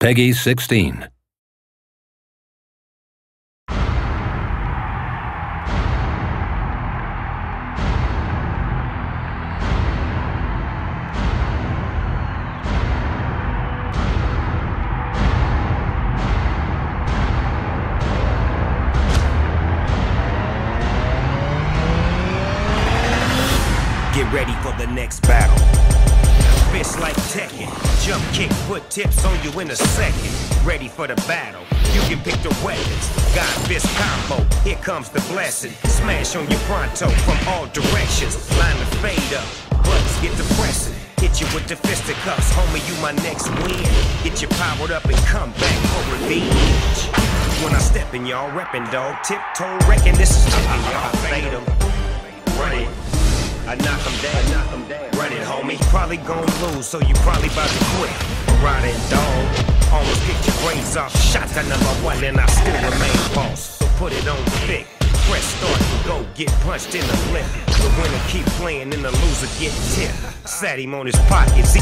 Peggy 16. Get ready for the next battle. Put tips on you in a second. Ready for the battle. You can pick the weapons. God fist combo. Here comes the blessing. Smash on your pronto from all directions. Line the fade up. Buttons get the pressing. Hit you with the fisticuffs. Homie, you my next win. Get you powered up and come back for revenge. When I step in, y'all reppin' dog. Tiptoe wrecking. This is Tekken, y'all. Fade 'em. Run it. I knock him down, knock him down. Run it, homie. Probably gon' lose, so you probably about to quit. Dog. Almost get your brains off. Shot to number one, and I still remain boss. So put it on thick. Press start and go get punched in the lip. The winner keep playing and the loser get tipped. Sat him on his pockets. He